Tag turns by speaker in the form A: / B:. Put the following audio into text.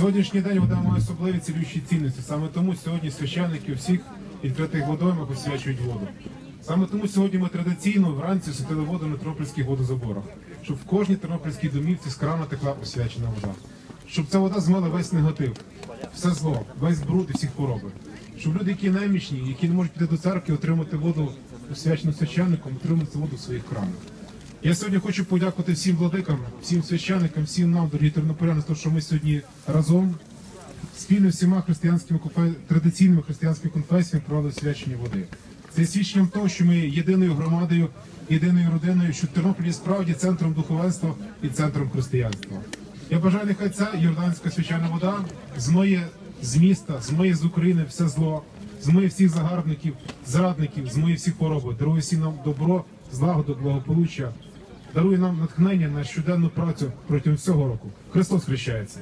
A: Сьогоднішній день вода має особливі цілющі цінності. Саме тому сьогодні священники всіх відкритих водоймах освячують воду. Саме тому сьогодні ми традиційно вранці святили воду на тернопільських водозаборах, щоб в кожній тернопільській домівці з крана текла освячена вода, щоб ця вода змила весь негатив, все зло, весь бруд і всі хвороби. Щоб люди, які немічні, які не можуть піти до церкви, отримати воду освячену священником, отримати воду в своїх кранах. Я сьогодні хочу подякувати всім владикам, всім священникам, всім нам, дорогі тернополяни, за те, що ми сьогодні разом спільно всіма християнськими традиційними християнськими конфесіями провели свячення води. Це свідченням того, що ми єдиною громадою, єдиною родиною, що Тернопіль є справді центром духовенства і центром християнства. Я бажаю, нехай ця йорданська свячана вода змиє з міста, змиє з України все зло, змиє всіх загарбників, зрадників, змиє всі хвороби, дарує всім нам добро, злагоду, благополуччя, дарує нам натхнення на щоденну працю протягом цього року. Христос хрещається.